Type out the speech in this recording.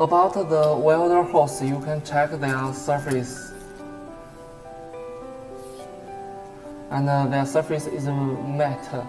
About the welder horse, you can check their surface. And uh, their surface is matte.